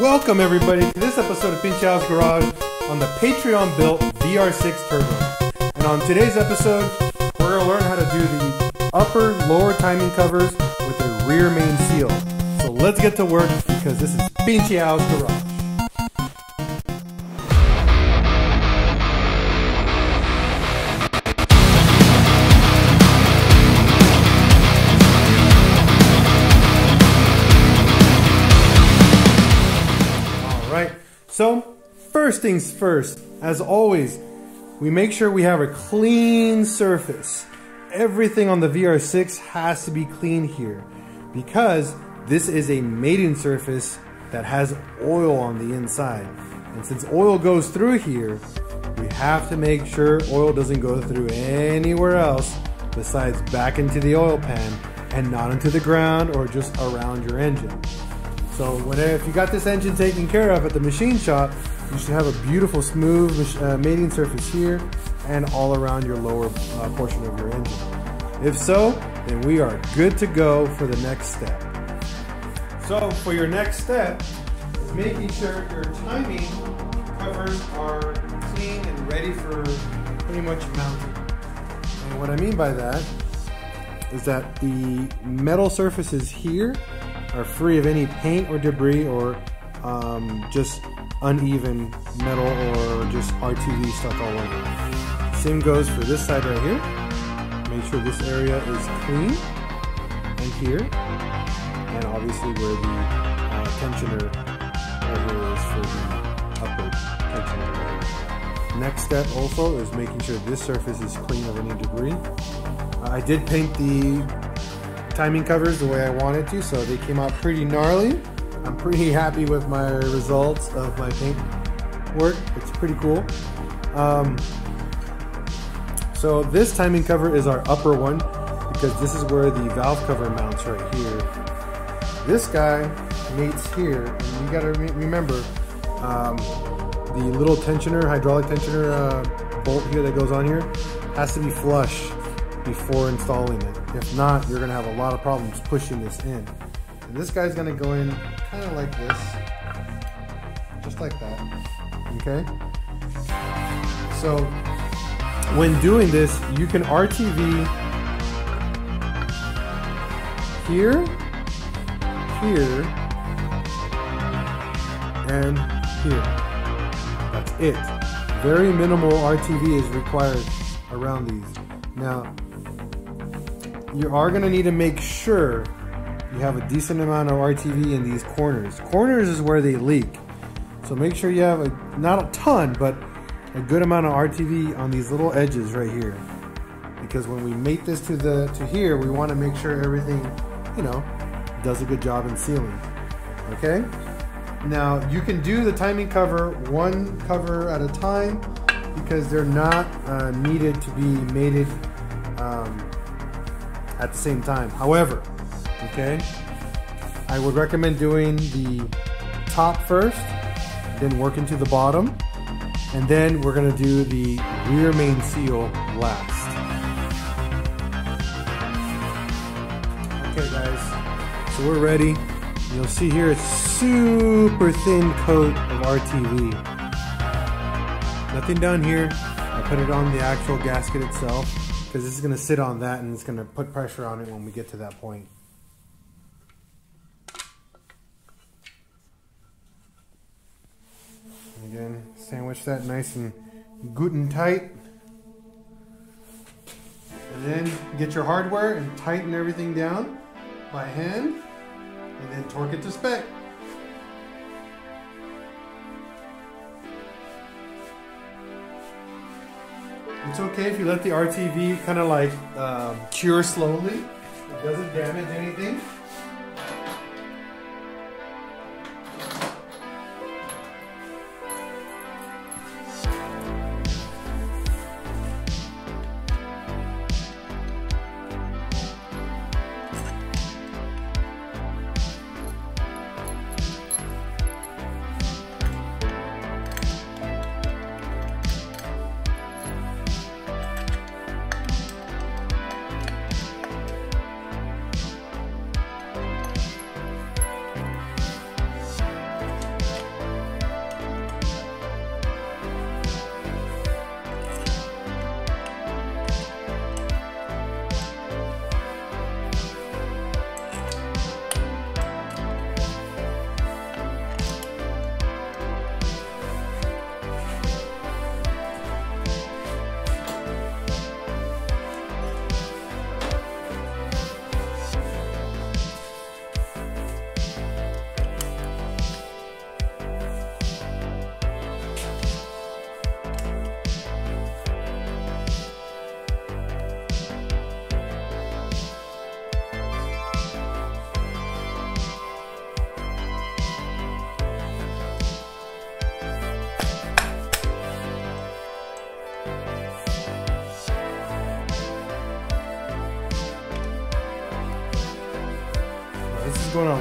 Welcome everybody to this episode of Pinche Al's Garage on the Patreon built VR6 Turbo. And on today's episode, we're gonna learn how to do the upper lower timing covers with a rear main seal. So let's get to work because this is Pinche Al's Garage. So first things first, as always, we make sure we have a clean surface. Everything on the VR6 has to be clean here because this is a mating surface that has oil on the inside. And since oil goes through here, we have to make sure oil doesn't go through anywhere else besides back into the oil pan and not into the ground or just around your engine. So if you got this engine taken care of at the machine shop, you should have a beautiful smooth uh, mating surface here and all around your lower uh, portion of your engine. If so, then we are good to go for the next step. So for your next step, is making sure your timing covers are clean and ready for pretty much mounting. And what I mean by that is that the metal surfaces here are free of any paint or debris or um, just uneven metal or just RTV stuck all over. Same goes for this side right here. Make sure this area is clean and here and obviously where the uh, tensioner here is for the upper tensioner. Next step also is making sure this surface is clean of any debris. I did paint the timing covers the way I wanted to, so they came out pretty gnarly. I'm pretty happy with my results of my paint work. It's pretty cool. Um, so this timing cover is our upper one because this is where the valve cover mounts right here. This guy mates here, and you gotta re remember um, the little tensioner, hydraulic tensioner uh, bolt here that goes on here has to be flush before installing it. If not, you're gonna have a lot of problems pushing this in. And this guy's gonna go in kind of like this, just like that, okay? So when doing this, you can RTV here, here, and here. That's it. Very minimal RTV is required around these. Now, you are going to need to make sure you have a decent amount of RTV in these corners. Corners is where they leak. So make sure you have a, not a ton, but a good amount of RTV on these little edges right here. Because when we mate this to the to here, we want to make sure everything, you know, does a good job in sealing. Okay? Now you can do the timing cover one cover at a time because they're not uh, needed to be mated um, at the same time. However, okay, I would recommend doing the top first, then working to the bottom, and then we're gonna do the rear main seal last. Okay guys, so we're ready. You'll see here it's super thin coat of RTV. Nothing down here. I put it on the actual gasket itself because it's going to sit on that and it's going to put pressure on it when we get to that point. Again, sandwich that nice and good and tight. And then get your hardware and tighten everything down by hand and then torque it to spec. It's okay if you let the RTV kind of like um, cure slowly. It doesn't damage anything.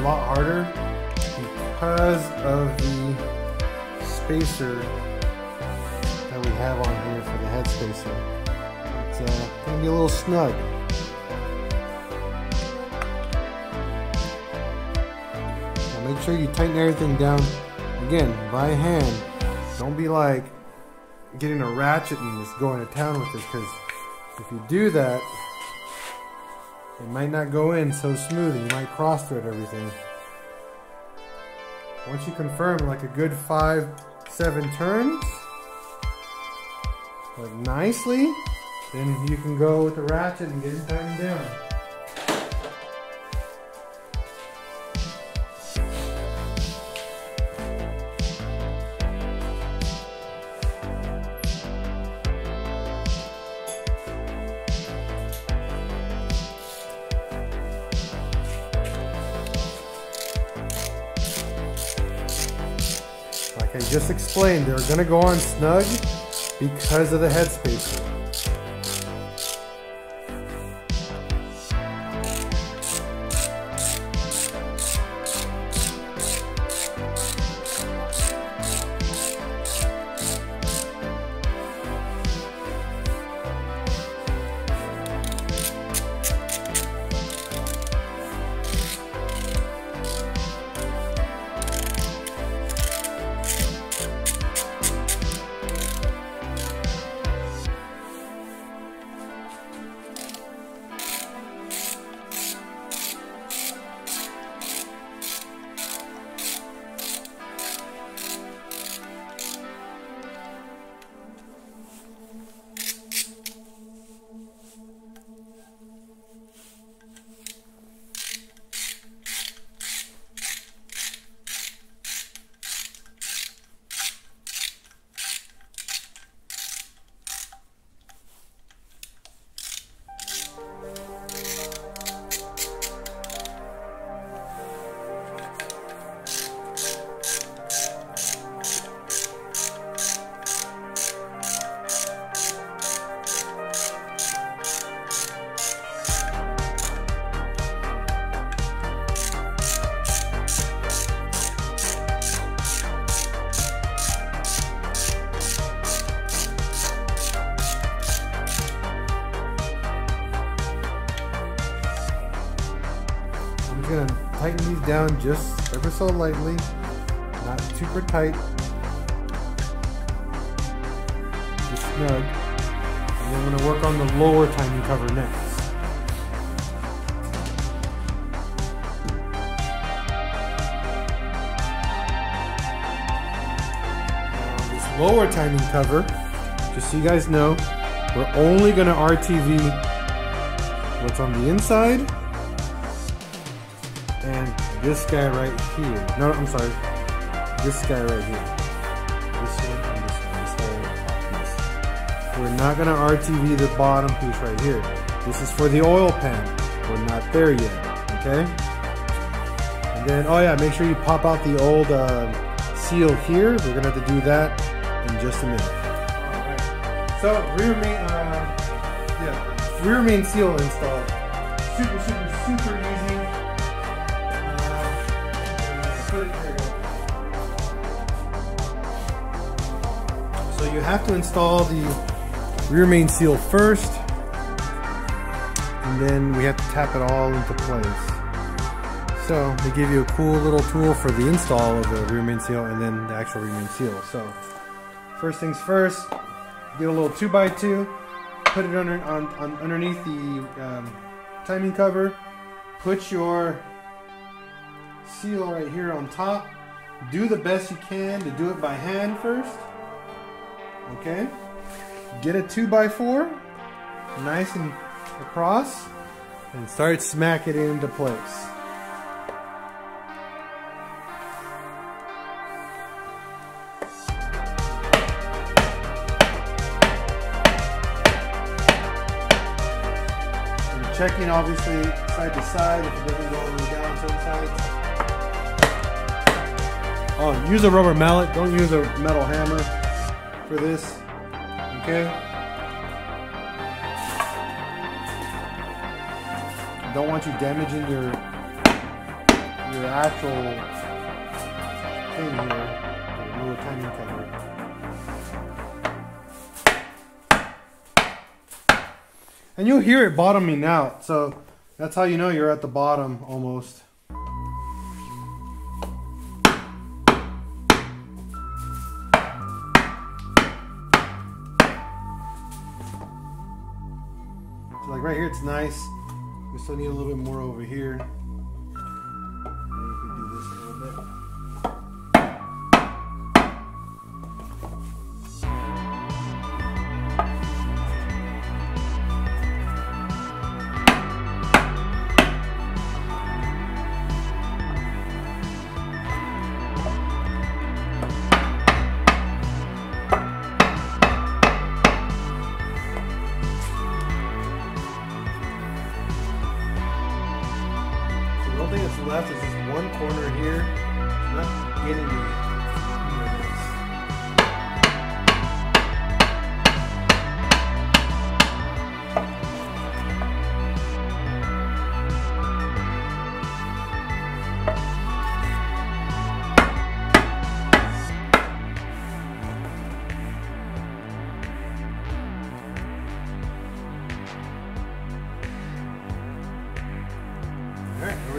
Lot harder because of the spacer that we have on here for the head spacer. It's uh, gonna be a little snug. Now make sure you tighten everything down again by hand. Don't be like getting a ratchet and just going to town with it because if you do that, it might not go in so smooth and you might cross thread everything. Once you confirm like a good five, seven turns, like nicely, then you can go with the ratchet and get it tightened down. I just explained, they're gonna go on snug because of the head spacer. Tighten these down just ever so lightly, not super tight. Just snug. And then I'm gonna work on the lower timing cover next. This lower timing cover, just so you guys know, we're only gonna RTV what's on the inside this guy right here. No, I'm sorry. This guy right here. This one and this one. This whole piece. We're not gonna RTV the bottom piece right here. This is for the oil pan. We're not there yet. Okay. And then, oh yeah, make sure you pop out the old uh, seal here. We're gonna have to do that in just a minute. So rear main, uh, yeah, rear main seal installed. Super, super, super easy. Have to install the rear main seal first, and then we have to tap it all into place. So they give you a cool little tool for the install of the rear main seal and then the actual rear main seal. So first things first, get a little 2x2, put it under, on, on underneath the um, timing cover, put your seal right here on top. Do the best you can to do it by hand first. Okay. Get a 2x4, nice and across, and start smacking it into place. Checking obviously side to side if it doesn't go all the way down certain sides. Oh, use a rubber mallet. Don't use a metal hammer for this. Okay. Don't want you damaging your your actual thing here, your little timing tether. And you'll hear it bottoming out, so that's how you know you're at the bottom almost. Nice. We still need a little bit more over here.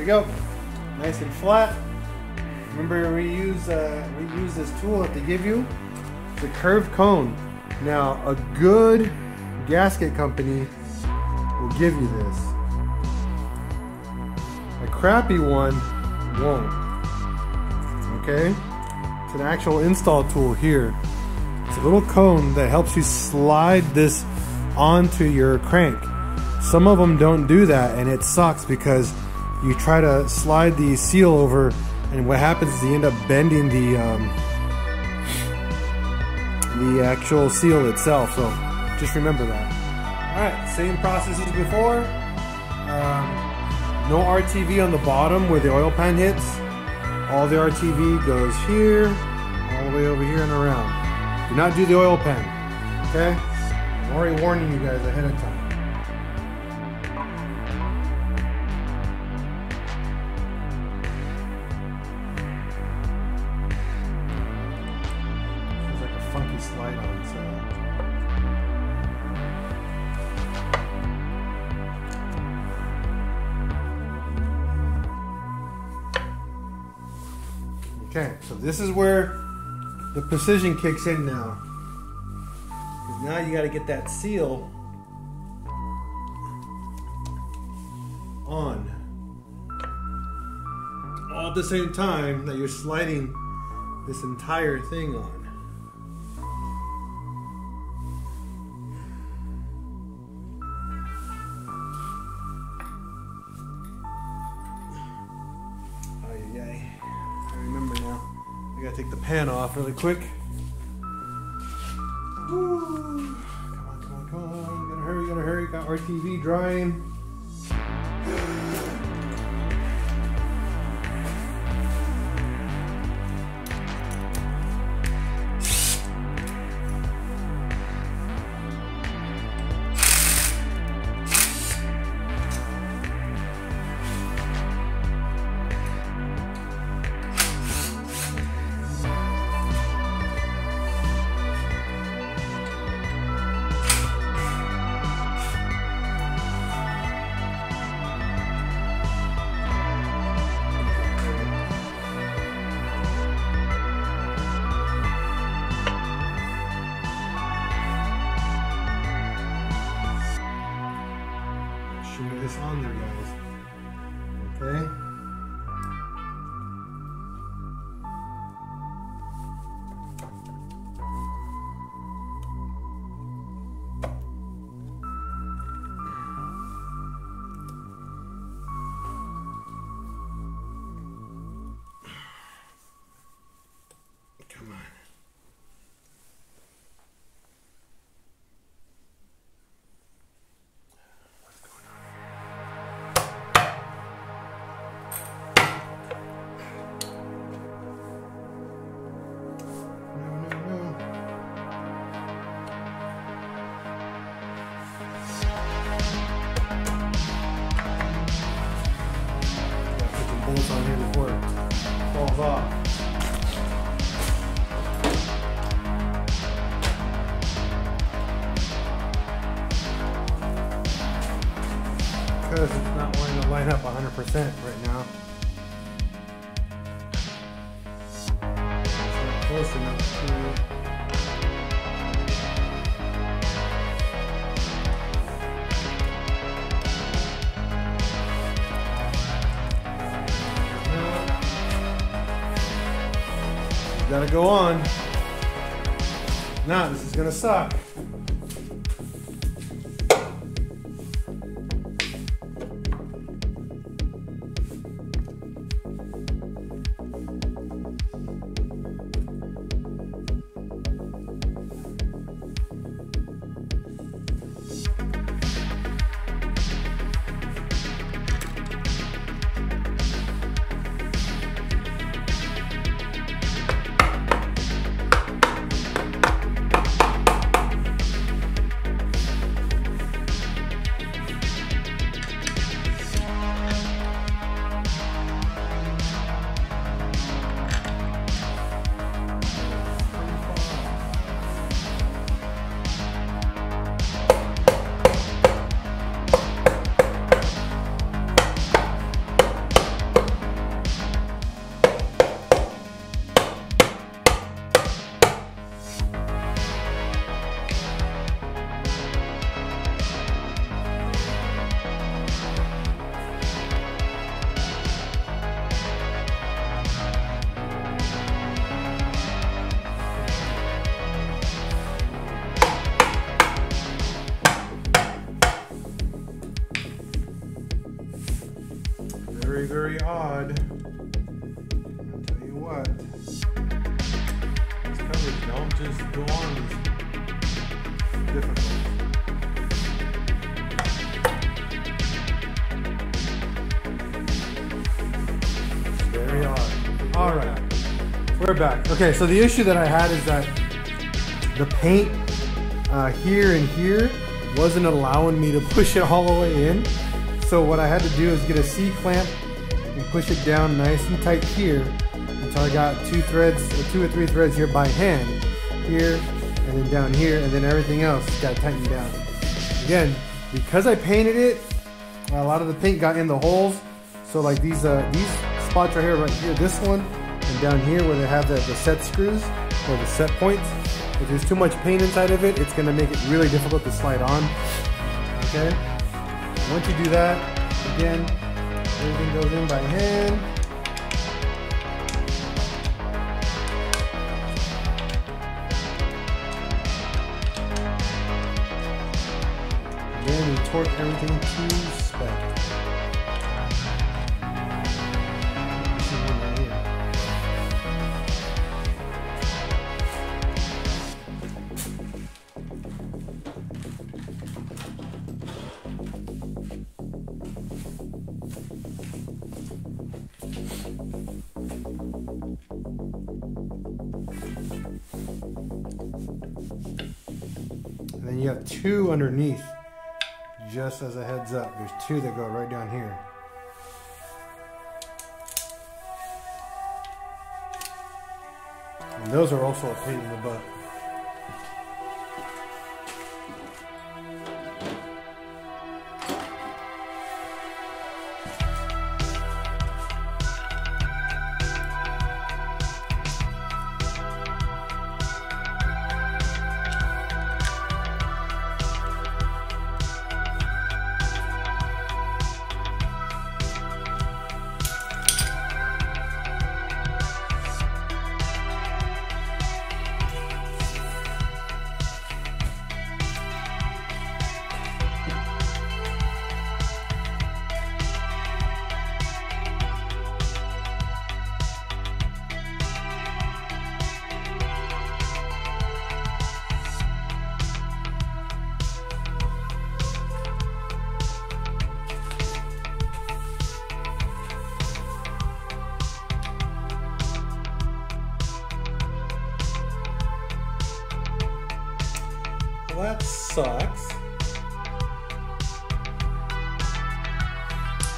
We go. Nice and flat. Remember, we use uh, we use this tool that they give you. It's a curved cone. Now, a good gasket company will give you this. A crappy one won't. Okay? It's an actual install tool here. It's a little cone that helps you slide this onto your crank. Some of them don't do that, and it sucks because you try to slide the seal over, and what happens is you end up bending the um, the actual seal itself. So just remember that. All right, same process as before. Um, no RTV on the bottom where the oil pan hits. All the RTV goes here, all the way over here and around. Do not do the oil pan. Okay? I'm already warning you guys ahead of time. This is where the precision kicks in now. Because now you got to get that seal on. All at the same time that you're sliding this entire thing on. Pan off really quick. Woo. Come on, come on, come on. Gotta hurry, gotta hurry. Got RTV drying. 100% right now. close enough to Gotta go on. Now this is gonna suck. Okay, so the issue that I had is that the paint uh, here and here wasn't allowing me to push it all the way in. So what I had to do is get a C-clamp and push it down nice and tight here until I got two threads, or two or three threads here by hand, here, and then down here, and then everything else got tightened down. Again, because I painted it, a lot of the paint got in the holes. So like these uh, these spots right here, right here, this one, down here where they have the, the set screws, or the set points, if there's too much paint inside of it, it's gonna make it really difficult to slide on, okay? Once you do that, again, everything goes in by hand. Then we torque everything to spec. Have two underneath, just as a heads up. There's two that go right down here. And those are also a pain in the butt. Well, that sucks.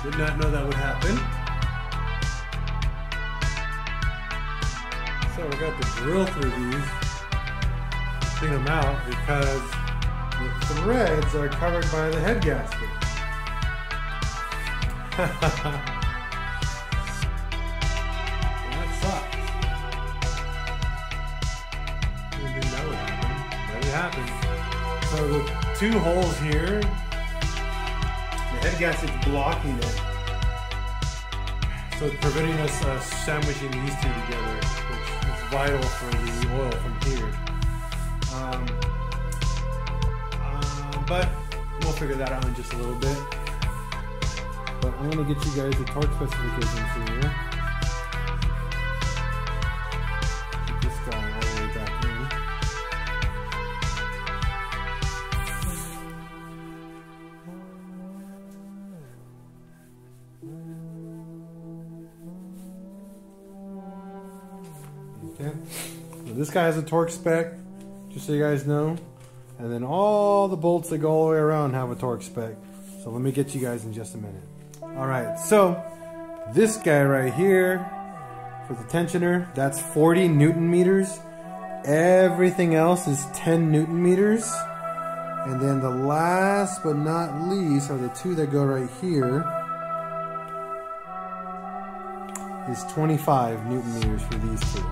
Did not know that would happen. So we got to drill through these, clean them out because the threads are covered by the head gasket. two holes here, the head gasket is blocking it. So it's preventing us uh, sandwiching these two together, which is vital for the oil from here. Um, uh, but we'll figure that out in just a little bit. But I'm gonna get you guys the torque specifications here. Guy has a torque spec, just so you guys know. And then all the bolts that go all the way around have a torque spec. So let me get you guys in just a minute. All right, so this guy right here for the tensioner, that's 40 newton meters. Everything else is 10 newton meters. And then the last but not least are the two that go right here is 25 newton meters for these two.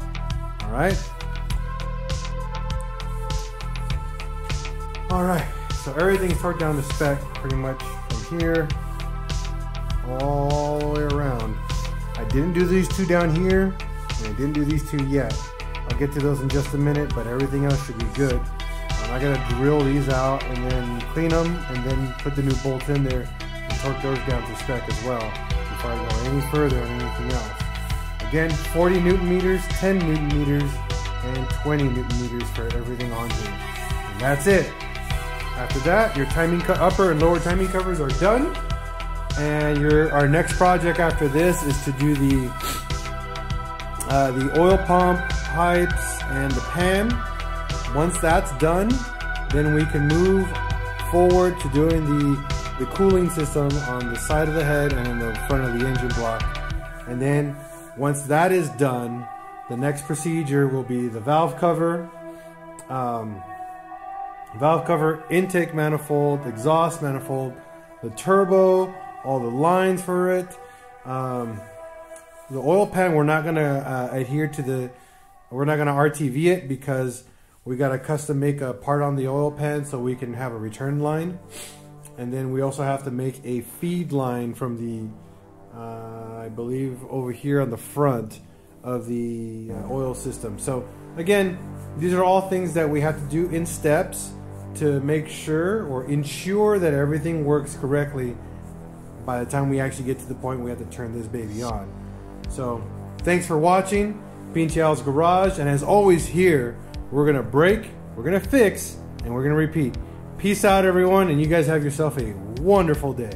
All right. All right, so everything's torqued down to spec pretty much from here all the way around. I didn't do these two down here, and I didn't do these two yet. I'll get to those in just a minute, but everything else should be good. Um, I gotta drill these out and then clean them, and then put the new bolts in there and torque those down to spec as well before I go any further on anything else. Again, 40 newton meters, 10 newton meters, and 20 newton meters for everything on here. And that's it. After that, your timing upper and lower timing covers are done. And your our next project after this is to do the uh, the oil pump, pipes, and the pan. Once that's done, then we can move forward to doing the the cooling system on the side of the head and in the front of the engine block. And then once that is done, the next procedure will be the valve cover. Um, valve cover, intake manifold, exhaust manifold, the turbo, all the lines for it. Um, the oil pan, we're not going to uh, adhere to the, we're not going to RTV it because we got to custom make a part on the oil pan so we can have a return line. And then we also have to make a feed line from the, uh, I believe over here on the front of the uh, oil system. So again, these are all things that we have to do in steps to make sure or ensure that everything works correctly by the time we actually get to the point we have to turn this baby on. So thanks for watching Pinche Garage and as always here we're gonna break, we're gonna fix, and we're gonna repeat. Peace out everyone and you guys have yourself a wonderful day.